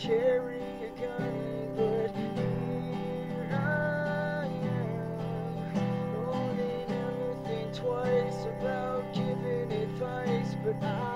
carry a gun, but here I am. Only never think twice about giving advice, but I.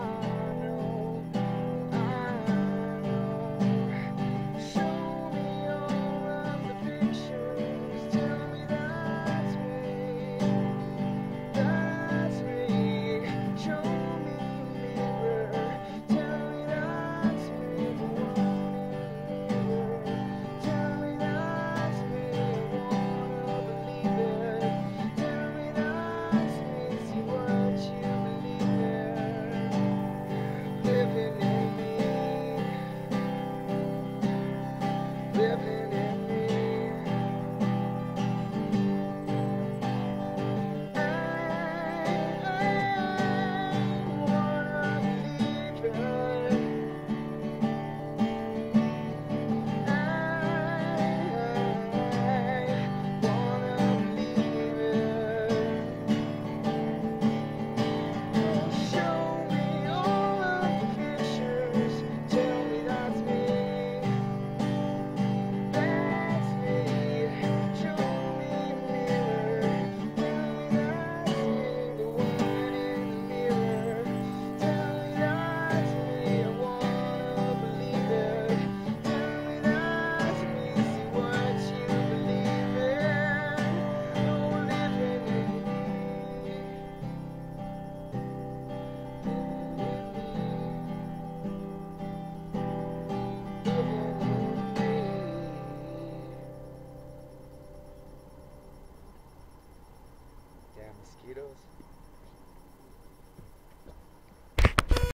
mosquitos.